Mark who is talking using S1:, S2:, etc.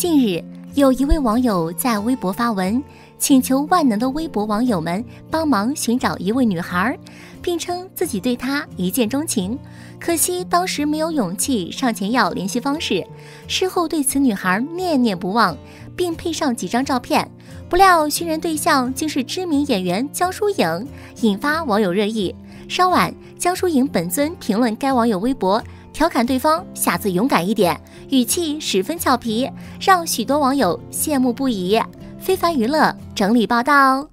S1: 近日，有一位网友在微博发文，请求万能的微博网友们帮忙寻找一位女孩，并称自己对她一见钟情，可惜当时没有勇气上前要联系方式，事后对此女孩念念不忘，并配上几张照片。不料寻人对象竟是知名演员江疏影，引发网友热议。稍晚，江疏影本尊评论该网友微博。调侃对方下次勇敢一点，语气十分俏皮，让许多网友羡慕不已。非凡娱乐整理报道。